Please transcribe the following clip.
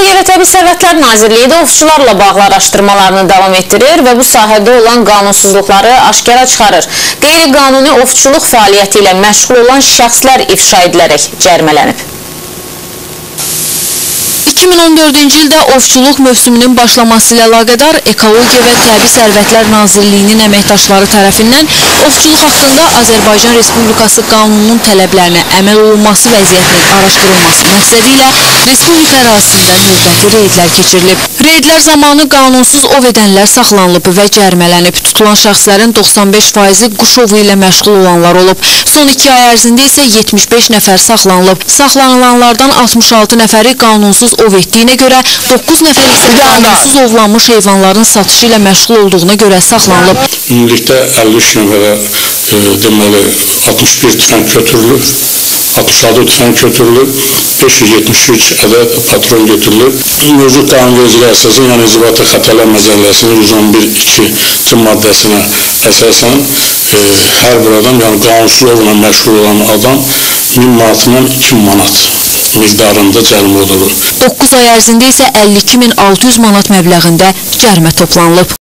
Və Təbii Sərvətlər Nazirliyi də ovçularla bağlı araşdırmalarını davam etdirir və bu sahədə olan qanunsuzluqları aşkara çıxarır. Qeyri-qanuni ovçuluq fəaliyyəti ilə məşğul olan şəxslər ifşa edilərək cərmələnib. 2014-cü ildə ovçuluq mövsümünün başlaması ilə əlaqədar Ekologiya və Təbii Sərvətlər Nazirliyinin əməkdaşları tərəfindən ovçuluq haqqında Azərbaycan Respublikası qanununun tələblərinə əməl olunması vəziyyətinin araşdırılması məqsədi ilə Respublika ərazisində növbəti reydlər keçirilib. Reydlər zamanı qanunsuz ov edənlər saxlanılıb və cərmələnib. Tutulan şəxslərin 95 faizi quş ovu ilə məşğul olanlar olub. Son 2 ay ərzində isə 75 nəfər saxlanılıb. Saxlanılanlardan 66 nəfəri qanunsuz ov etdiyinə görə 9 nəfər isə qanunsuz ovlanmış heyvanların satışı ilə məşğul olduğuna görə saxlanılıb. Ümumilikdə 53 nəfərə e, deməli 61 tüfəng götürülüb, 66 tüfəng götürülüb, 573 ədəd patron götürülüb. Mövcud qanunvericiliyə əsasən, yəni İnzibati Xətərlər Məcəlləsinin 111-2 maddəsinə əsasən e, hər bir adam, yəni qanunsuzluqla məşğul olan adam 1000 manatından 2 manat miqdarında cərimə olunur. 9 ay ərzində isə 52600 manat məbləğində cərimə toplanılıb.